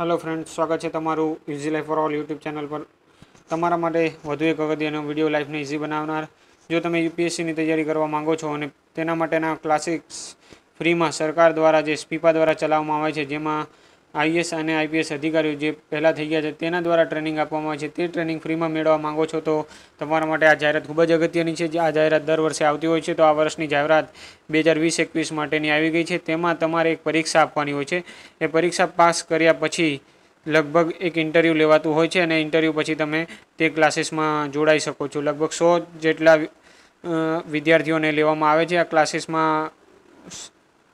Hello friend સ્વાગત છે તમારું easy life for all YouTube channel પર. તમારા માટે વધુ એક અગત્યનો વીડિયો લાઈફને ઇઝી બનાવનાર. જો તમે યુપીએસસીની તૈયારી કરવા માંગો છો અને તેના માટેના ક્લાસિક્સ ફ્રીમાં સરકાર દ્વારા જે સ્પીપા દ્વારા ચલાવવામાં આવે છે, જેમાં આઈએસ અને આઈપીએસ અધિકારીઓ જે પહેલાં થઈ ગયા છે, તેના દ્વારા ટ્રેનિંગ આપવામાં આવે છે. તે ટ્રેનિંગ ફ્રીમાં મેળવવા માંગો છો તો તમારા માટે આ જાહેરાત ખૂબ જ અગત્યની છે. જે આ જાહેરાત દર વર્ષે આવતી હોય છે, તો આ વર્ષની જાહેરાત બે હજાર વીસ એકવીસ માટેની આવી ગઈ છે. તેમાં તમારે એક પરીક્ષા આપવાની હોય છે. એ પરીક્ષા પાસ કર્યા પછી લગભગ એક ઇન્ટરવ્યૂ લેવાતું હોય છે અને ઇન્ટરવ્યૂ પછી તમે તે ક્લાસીસમાં જોડાઈ શકો છો. લગભગ સો જેટલા વિદ્યાર્થીઓને લેવામાં આવે છે આ ક્લાસીસમાં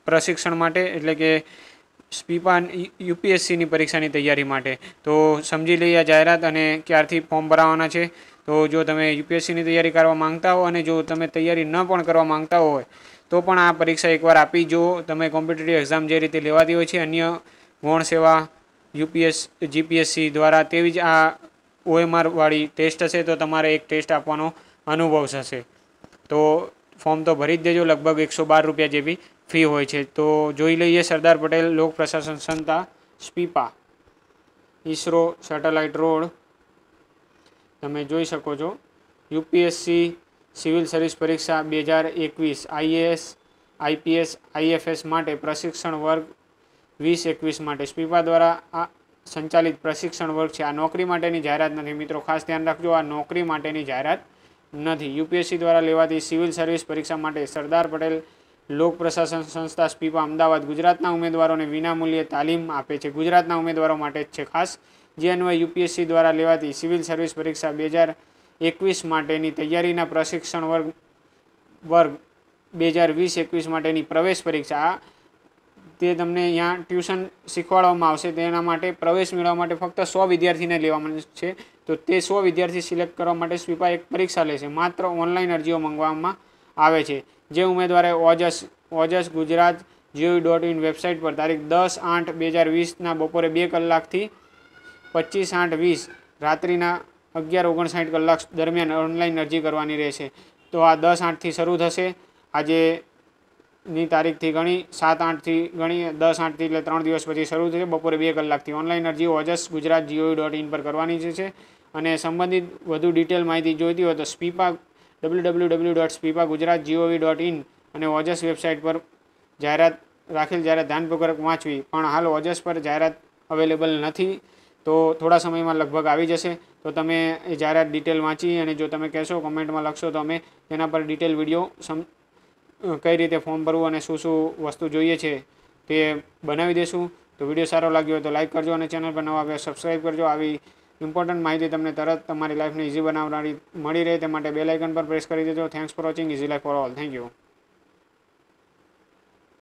પ્રશિક્ષણ માટે. એટલે કે સ્પીપા યુપીએસસીની પરીક્ષાની તૈયારી માટે. તો સમજી લઈએ આ જાહેરાત અને ક્યારથી ફોર્મ ભરાવાના છે. તો જો તમે યુપીએસસીની તૈયારી કરવા માંગતા હો અને જો તમે તૈયારી ન પણ કરવા માંગતા હોય, તો પણ આ પરીક્ષા એકવાર આપી જો. તમે કોમ્પિટિટિવ એક્ઝામ જે રીતે લેવાતી હોય છે, અન્ય ગૌણ સેવા, યુપીએસ, જીપીએસસી દ્વારા તેવી જ આ ઓએમઆર વાળી ટેસ્ટ હશે, તો તમારે એક ટેસ્ટ આપવાનો અનુભવ થશે. તો ફોર્મ તો ભરી જ દેજો, લગભગ એકસો બાર રૂપિયા જેવી ફી હોય છે. તો જોઈ લઈએ સરદાર પટેલ, લોક પ્રશાસન સંસ્થા, સ્પીપા, ઈસરો, સેટેલાઇટ રોડ. તમે જોઈ શકો છો. યુપીએસસી સિવિલ સર્વિસ પરીક્ષા બે હજાર એકવીસ, આઈએએસ, આઈપીએસ, આઈએફએસ માટે પ્રશિક્ષણ વર્ગ વીસ એકવીસ માટે સ્પીપા દ્વારા આ સંચાલિત પ્રશિક્ષણ વર્ગ છે. આ નોકરી માટેની જાહેરાત નથી. મિત્રો, ખાસ ધ્યાન રાખજો, આ નોકરી માટેની જાહેરાત નથી. યુપીએસસી દ્વારા લેવાતી સિવિલ સર્વિસ પરીક્ષા માટે સરદાર પટેલ લોક પ્રશાસન સંસ્થા સ્પીપા અમદાવાદ ગુજરાતના ઉમેદવારોને વિનામૂલ્યે તાલીમ આપે છે. ગુજરાતના ઉમેદવારો માટે જ છે ખાસ. જે અન્વય યુપીએસસી દ્વારા લેવાતી સિવિલ સર્વિસ પરીક્ષા બે હજાર એકવીસ માટેની તૈયારીના પ્રશિક્ષણ વર્ગ વર્ગ બે હજાર વીસ એકવીસ માટેની પ્રવેશ પરીક્ષા. તે તમને અહીંયા ટ્યુશન શીખવાડવામાં આવશે. તેના માટે પ્રવેશ મેળવવા માટે ફક્ત સો વિદ્યાર્થીને લેવામાં છે. તો તે સો વિદ્યાર્થી સિલેક્ટ કરવા માટે સ્વીપા એક પરીક્ષા લેશે. માત્ર ઓનલાઈન અરજીઓ મંગાવવામાં આવે છે. જે ઉમેદવારે Ojas Ojas Gujarat G O dot in website પર તારીખ દસ આઠ બે હજાર વીસના બપોરે બે કલાકથી પચીસ આઠ વીસ રાત્રિના અગિયાર ઓગણસાઠ કલાક દરમિયાન ઓનલાઈન અરજી કરવાની રહેશે. તો આ દસ આઠથી શરૂ થશે. આજે ની તારીખથી ગણી, સાત આઠથી ગણી, દસ આઠથી એટલે ત્રણ દિવસ પછી શરૂ થશે. બપોરે બે કલાકથી ઓનલાઈન અરજી Ojas Gujarat GOV dot in પર કરવાની છે. અને સંબંધિત વધુ ડિટેલ માહિતી જોઈતી હોય તો SPIPA W W W dot SPIPA Gujarat G O V dot in અને ઓજસ વેબસાઇટ પર જાહેરાત રાખેલ જાહેરાત ધ્યાનપૂર્વક વાંચવી. પણ હાલ ઓજસ પર જાહેરાત અવેલેબલ નથી, તો થોડા સમયમાં લગભગ આવી જશે. તો તમે એ જાહેરાત ડિટેલ વાંચી અને જો તમે કહેશો, કમેન્ટમાં લખશો, તો અમે તેના પર ડિટેલ વીડિયો સમ કઈ રીતે ફોર્મ ભરવું અને શું શું વસ્તુ જોઈએ છે તે બનાવી દેશું. તો વીડિયો સારો લાગ્યો હોય તો લાઇક કરજો અને ચેનલ પર નવા આવ્યા સબસ્ક્રાઈબ કરજો. આવી ઇમ્પોર્ટન્ટ માહિતી તમને તરત તમારી લાઈફને ઇઝી બનાવનારી મળી રહે તે માટે બેલ આઇકન પર પ્રેસ કરી દેજો. Thanks for watching easy life for all thank you